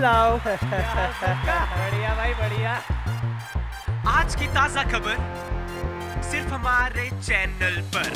लाओ बढ़िया भाई बढ़िया आज की ताज़ा खबर सिर्फ़ हमारे चैनल पर।